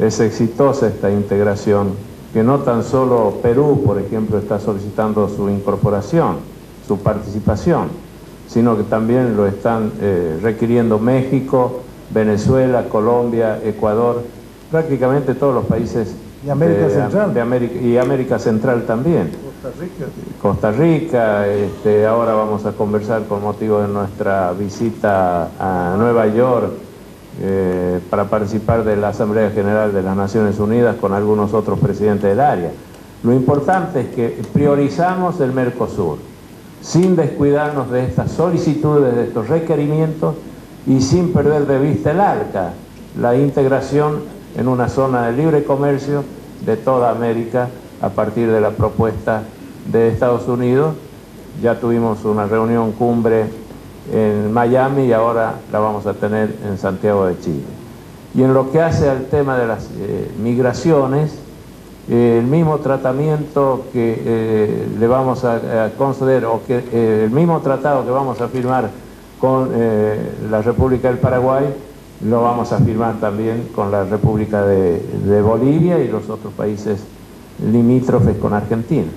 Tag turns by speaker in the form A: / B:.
A: es exitosa esta integración, que no tan solo Perú, por ejemplo, está solicitando su incorporación, su participación, sino que también lo están eh, requiriendo México, Venezuela, Colombia, Ecuador, prácticamente todos los países
B: ¿Y América
A: de-
B: Central?
A: de América, y América Central también.
B: Costa Rica.
A: Costa Rica, este, ahora vamos a conversar con motivo de nuestra visita a Nueva York eh, para participar de la Asamblea General de las Naciones Unidas con algunos otros presidentes del área. Lo importante es que priorizamos el Mercosur, sin descuidarnos de estas solicitudes, de estos requerimientos y sin perder de vista el ARCA, la integración en una zona de libre comercio de toda América a partir de la propuesta de Estados Unidos. Ya tuvimos una reunión cumbre en Miami y ahora la vamos a tener en Santiago de Chile. Y en lo que hace al tema de las eh, migraciones, eh, el mismo tratamiento que eh, le vamos a, conceder o que el mismo tratado que vamos a firmar con la República del Paraguay lo vamos a firmar también con la República de Bolivia y los otros países limítrofes con Argentina.